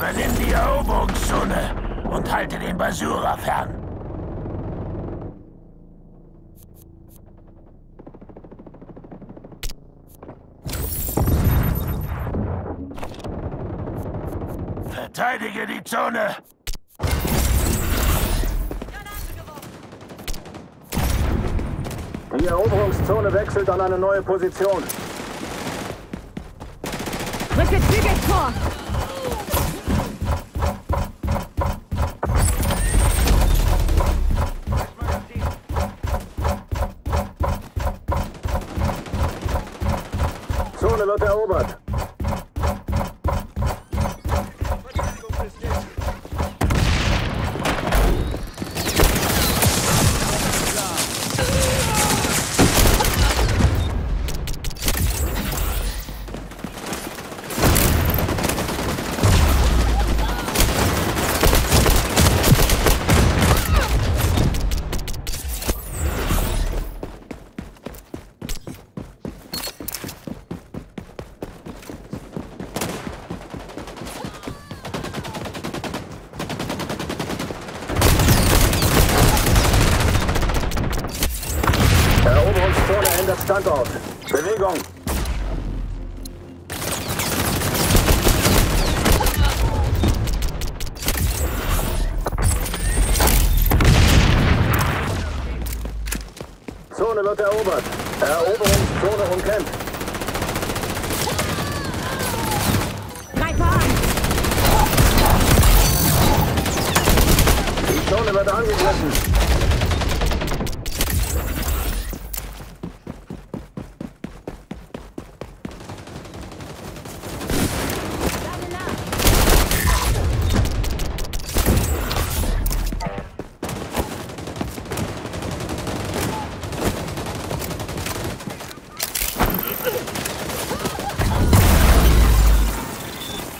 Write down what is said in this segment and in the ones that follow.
Übernimm die Eroberungszone und halte den Basura fern. Verteidige die Zone! Die Eroberungszone wechselt an eine neue Position. Rücke zügig vor! Zone wird erobert. Standort. Bewegung. Zone wird erobert. Eroberungszone umkämpft. Die Zone wird angegriffen. Lade nach!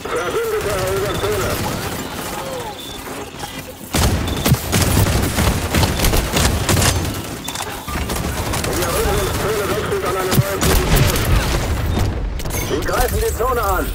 Verbündeter erobert Zone. Die Eroberungszone wechselt an eine neue Position. Sie greifen die Zone an.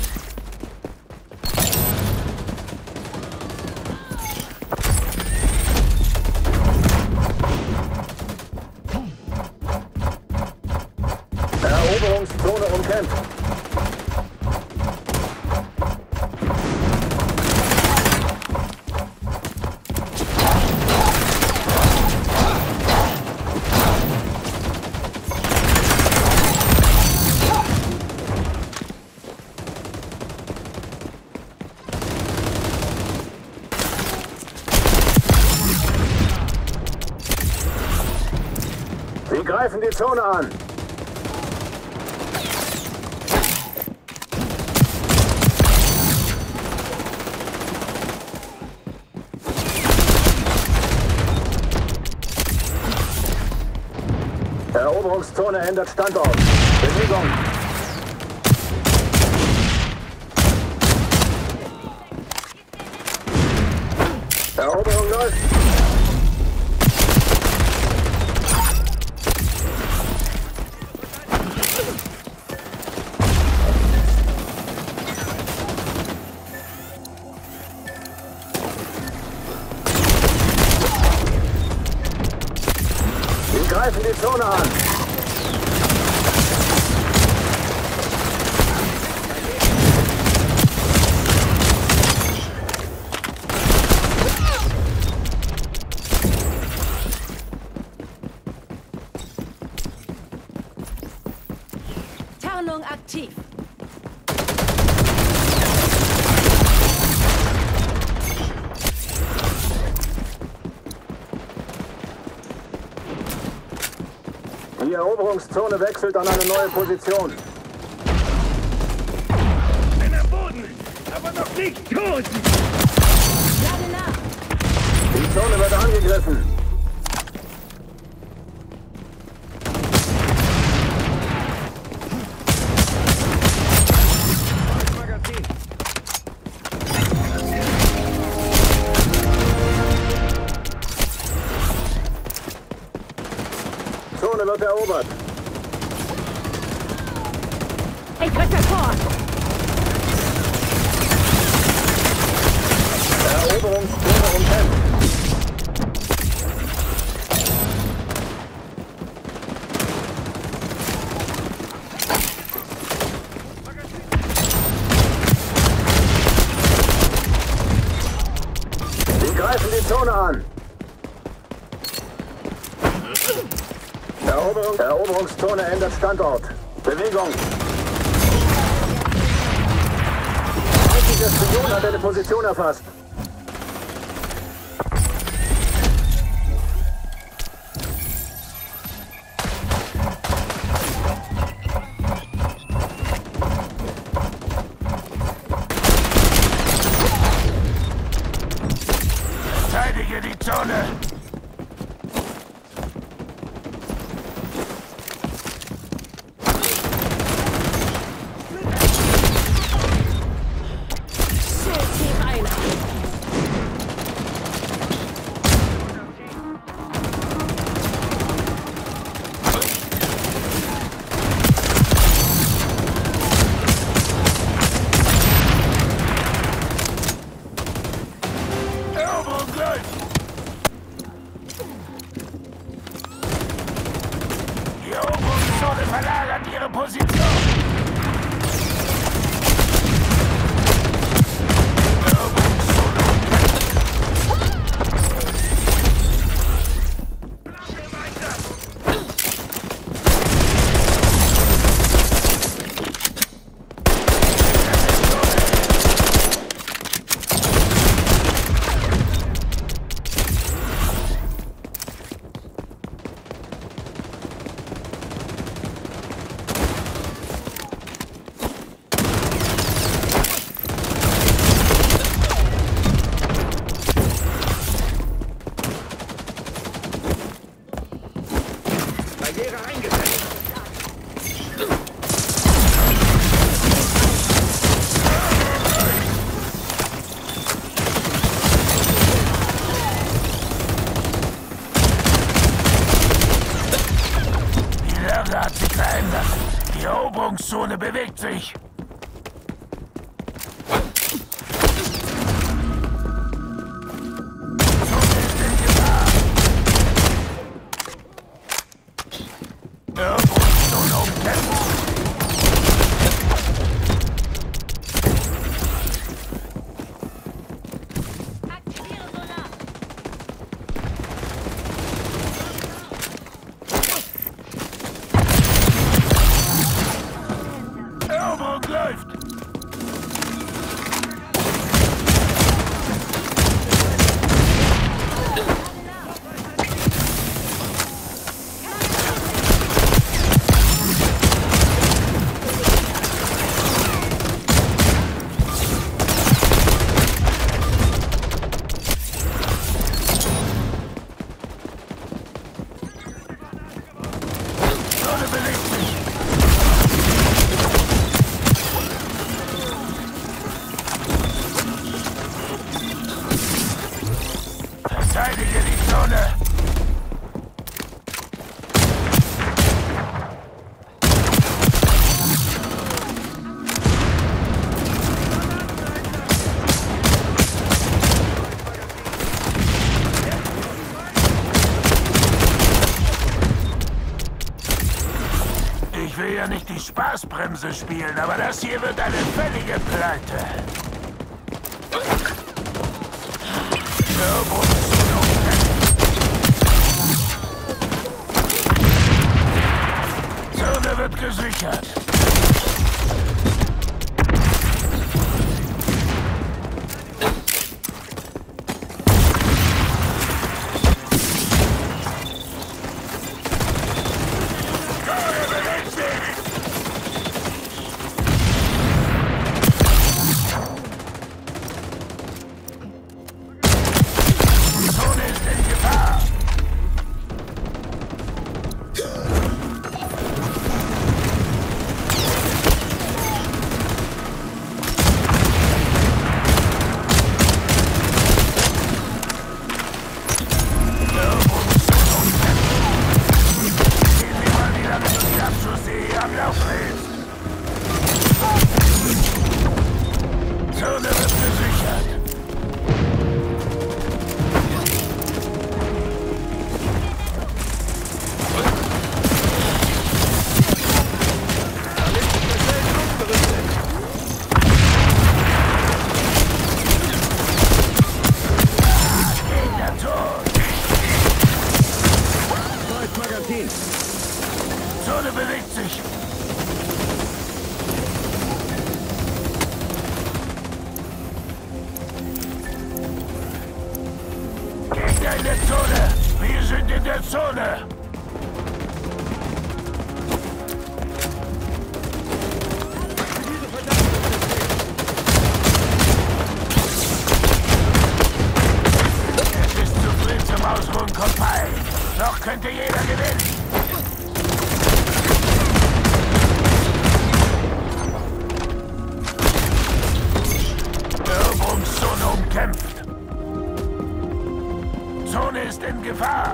Die Zone an. Eroberungszone ändert Standort. Bewegung. Sie greifen die Zone an. Tarnung aktiv! Eroberungszone wechselt an eine neue Position. Am Boden, aber noch nicht tot! Lade nach! Die Zone wird angegriffen. erobert. Ich hasse vor! Eroberungsgruppe umkämpft. Sie greifen die Zone an. Eroberung, Eroberungszone ändert Standort. Bewegung. Feindlicher Spion hat eine Position erfasst. Eroberungszone bewegt sich. Verteidige die Zone. Ich will ja nicht die Spaßbremse spielen, aber das hier wird eine völlige Pleite. Eroberungszone Zone wird der Zone! Es ist zu früh zum Ausruhen, Kompei. Noch könnte jeder gewinnen. Zone ist in Gefahr.